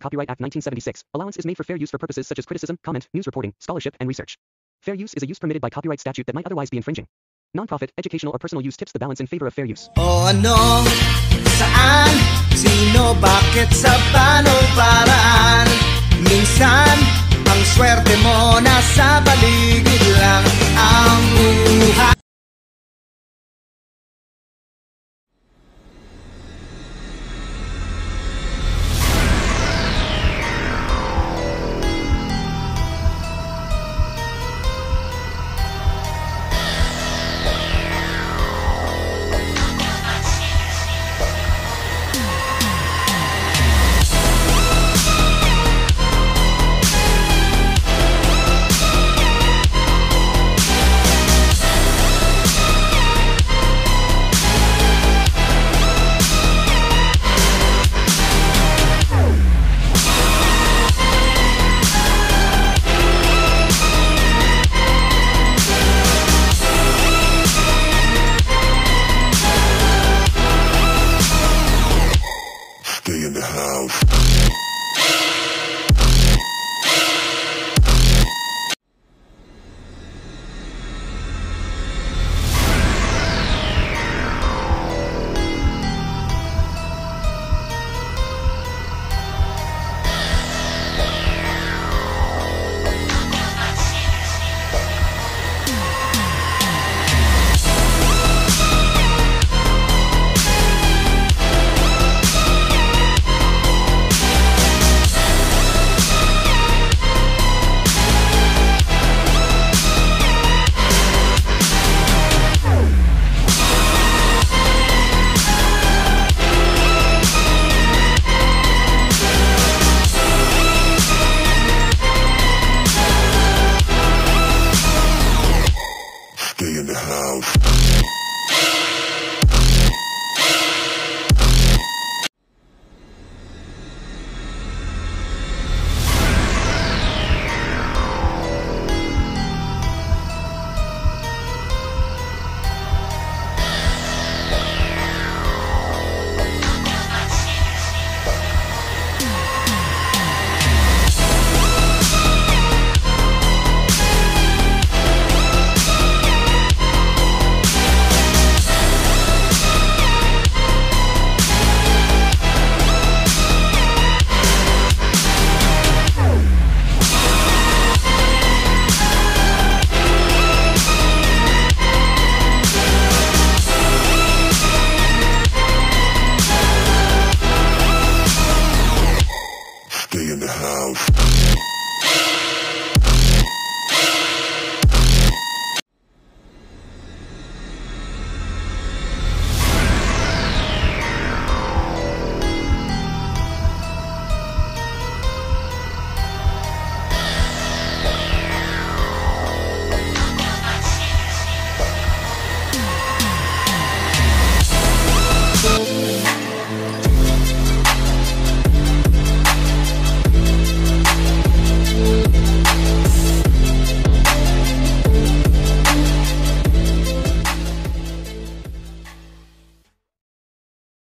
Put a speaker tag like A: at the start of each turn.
A: the Copyright Act 1976, allowance is made for fair use for purposes such as criticism, comment, news reporting, scholarship, and research. Fair use is a use permitted by copyright statute that might otherwise be infringing. Non-profit, educational, or personal use tips the balance in favor of fair use.
B: Oh no, saan, sino, bakit, sa paraan? Minsan, ang swerte mo nasa paligid lang ang buhay. house. life.